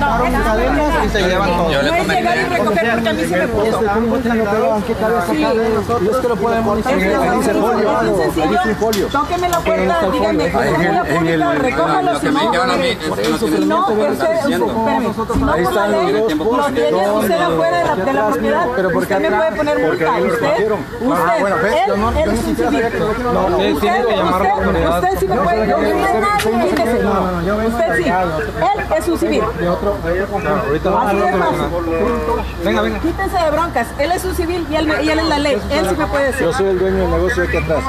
cortaron las cadenas y se llevan todo. No es llegar y recoger porque a mí se me puso. Este, es que lo podemos dice folio, dice. Tóqueme la puerta, está dígame, es una pública, recójalo, si no, llevan a mí, si no Ahí la dos lo tiene No, usted no, afuera de la, la propiedad, pero porque usted me puede poner multa, usted, usted, Ah, es Usted, la usted, sí me No, puede, fíjese, no, yo vengo usted sí, él es un civil. Ahorita Así de fácil. Venga, venga. Quítense de broncas. Él es un civil y él, y él es la ley. Él sí me puede decir. Yo soy el dueño del negocio de aquí atrás.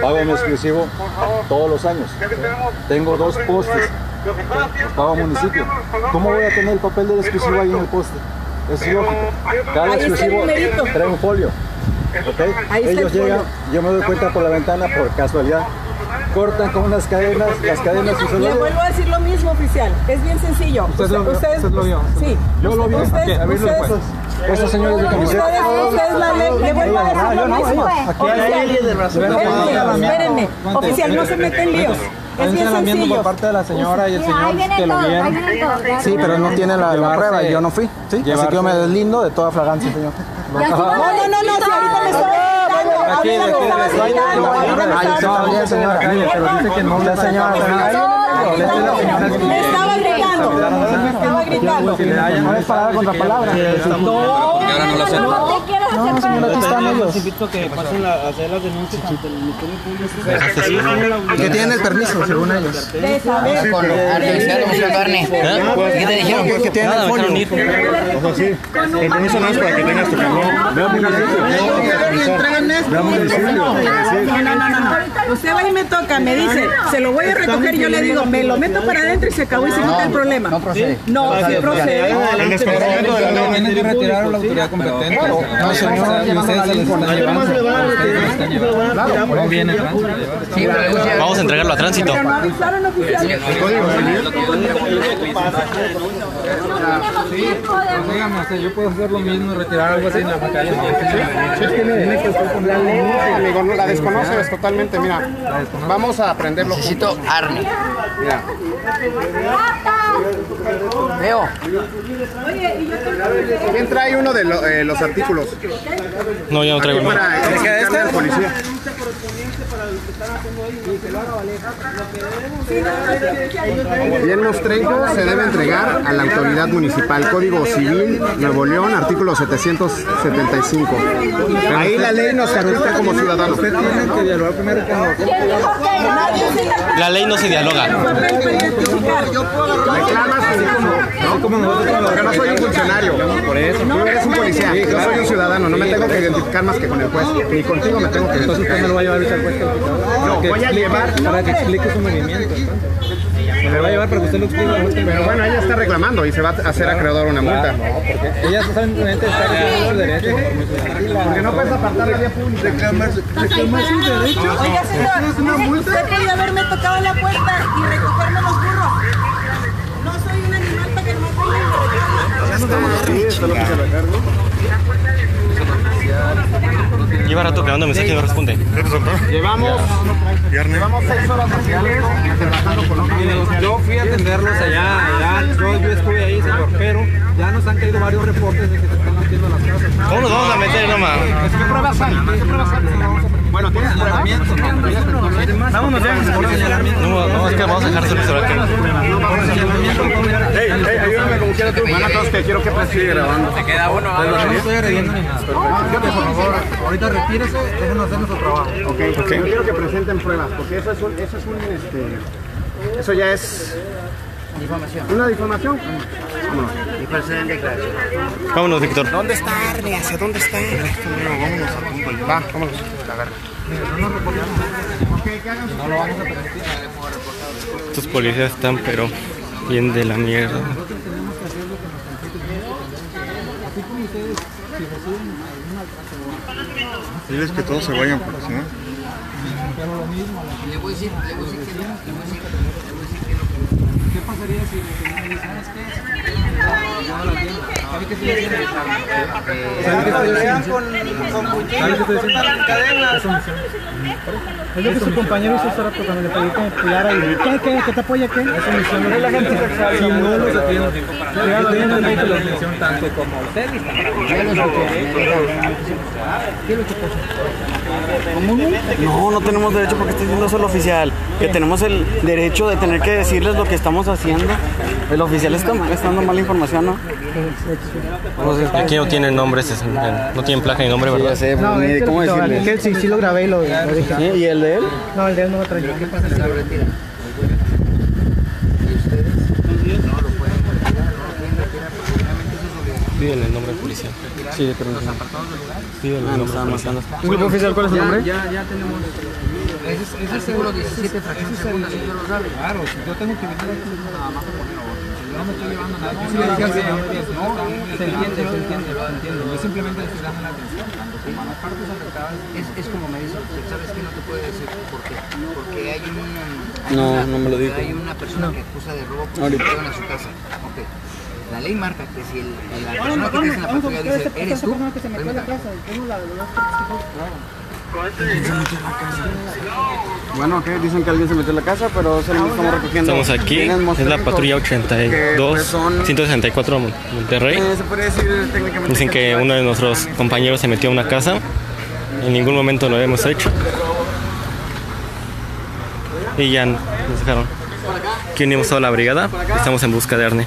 Pago mi exclusivo todos los años. Tengo dos postes. Pago municipio. ¿Cómo voy a tener el papel del exclusivo ahí en el poste? Es lógico. Cada Ahí está el exclusivo trae un folio. ¿ok? Ahí está Ellos el llegan, yo me doy cuenta por la ventana por casualidad. Cortan con unas cadenas, las cadenas y se Le lo oficial. Es bien sencillo. Usted lo vio, ustedes- usted lo vio. Sí. Yo lo vi. Ustedes, Aquí, a ver, ustedes. Esos señores de camiseta. ustedes, ustedes la ley. Le vuelvo a decir lo mismo. Aquí hay Oficial, alguien de razón. espérenme. Oficial, no se mete en líos. Es bien señalamiento por sencillo. parte de la señora y el señor viene que lo vieron. Sí, pero no tiene la, prueba y yo no fui. ¿sí? Así que yo me deslindo de toda fragancia, señor. No, no, no, no, si ahorita me estaba gritando, Aquí, aquí, estaba gritando, está señora. Pero dice que no La señora. Me estaba gritando. Me estaba gritando. No es palabra contra palabra. No No hacer. Que tienen el permiso, según ellos. De saber. Con carne. ¿Qué te dijeron? Que tienen el folio. O sea, sí. El permiso no es para que tengas tu camión. No, no, no, no, no. Usted va y me toca, me dice, se lo voy a recoger, yo le digo, me lo meto para adentro y se acabó y se quita el problema. No procede. No, sí procede. El desconocimiento de la ley. Tienen que retirar a la autoridad competente. No, señor, y ustedes se les están llevando. No viene Vamos a entregarlo a tránsito. Dígame, o sea, yo puedo hacer lo mismo, retirar algo así en la calle. Amigo, no la desconoces totalmente, mira. Vamos a aprenderlo. Necesito arne. Mira. Leo. ¿Quién trae uno de lo- eh, los artículos? No, yo no traigo nada. Para explicarle al policía. Bien Mostrenco se debe entregar a la autoridad municipal. Código Civil, Nuevo León, artículo 775. Ahí la ley nos castiga como ciudadanos. Usted tiene que dialogar primero con La ley no se dialoga. Reclamas como, ¿no? Porque no soy un funcionario. Por eso. Tú eres un policía. Yo soy un ciudadano. No me tengo que identificar más que con el juez. Ni contigo me tengo que Entonces identificar. usted me lo va a llevar ahorita al juez. No, Para que voy a explique- llevar- Para que explique su movimiento. entonces. Me lo va a llevar para que usted lo explique Pero bueno, ella está reclamando y se va a hacer acreedor una multa. Ella simplemente está reclamando el derecho. Porque no puedes apartar la vía pública. Reclamar, reclamar sin derecho. Oiga, señor, usted podía haberme tocado la puerta y recogerme los burros. Lleva rato grabando mensaje y no responde. Llevamos, llevamos seis horas sociales. Yo fui a atenderlos allá, allá, yo, yo estuve ahí, señor, pero ya nos han caído varios reportes de que se están metiendo a las casas. ¿Cómo nos vamos a meter, no más? ¿Qué pruebas hay? ¿Qué pruebas hay? Bueno, ¿tienes pruebas? Vámonos ya, No, no, es que vamos a dejar. Ey, ey, tú. Van a todos que quiero que sigue grabando. Se queda uno. No estoy agrediendo ni nada. Yo, por favor, ahorita retírese, déjenos hacer nuestro trabajo. Ok, yo quiero que presenten pruebas, porque eso es un, eso es un, este, eso ya es una difamación. Vámonos. Vámonos, Víctor. ¿Dónde está Arne? ¿Hacia dónde está? vámonos, acompáñame. Va, vámonos. Estos policías están, pero bien de la mierda. Diles que todos se vayan, porque si no. Le voy a decir, le voy a decir que no. Le voy a decir que ¿Qué pasaría si le dicen, ¿sabes qué? Ya la tienda. ¿Sabe qué estoy haciendo? ¿Sabe qué estoy haciendo? ¿Sabe qué estoy haciendo? Es lo que su compañero hizo hace rato cuando le pedí que me cuidara y ¿qué, qué, qué te apoya qué? Esa misión es la gente sexual. Si no los no atienden ahí la atención tanto como usted y No, no tenemos derecho porque está diciendo el oficial. Que tenemos el derecho de tener que decirles lo que estamos haciendo. El oficial está, está dando mala información, ¿no? Pues, Aquí no tienen nombres, es- no tienen placa ni nombre, ya ¿verdad? sé, No, ni de cómo el decirles. que sí, sí lo grabé y lo, lo dije. ¿Sí? ¿Y el de él? No, el de él no lo traía. Piden el nombre policial. Sí, de permiso. Piden Ah, el me nombre estaban policial. marcando. Grupo oficial, ¿cuál es su nombre? Ya, ya tenemos. Ese es artículo 17, fracción segunda, si yo lo sabe. Claro, si yo tengo que venir aquí nada más a poner yo no me estoy llevando nada, yo sí le dije al señor que no, se entiende, se entiende, se entiende. Yo simplemente le estoy dando la atención, tanto como a las partes afectadas. Es, es como me dice usted, ¿sabes qué? No te puede decir por qué. Porque hay un... No, no me lo dijo. Hay una persona que acusa de robo por Ahorita. en su casa. Ok. La ley marca que si el, la persona que tienes en la patrulla dice, eres tú, permítame. Bueno, ¿qué? Dicen que alguien se metió en la casa, pero solo estamos recogiendo. Estamos aquí, es la patrulla que, pues, 82, son- 164 Monterrey. Eh, Dicen que uno de nuestros compañeros se metió a una casa. En ningún momento lo hemos hecho. Y ya nos dejaron. Aquí unimos toda la brigada. Estamos en busca de Arne.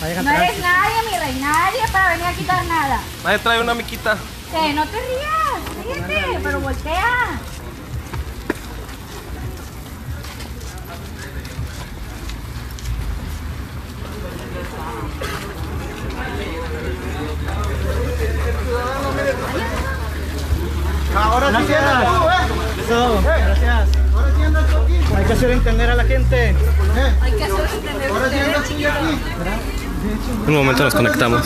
No eres nadie, mi rey, nadie para venir a quitar nada. Nadie trae una miquita. Que no te rías, ríete, pero voltea. Ahora sí, Eso, gracias. Hay que hacer entender a la gente. Hay que hacer entender ustedes. Un momento nos conectamos.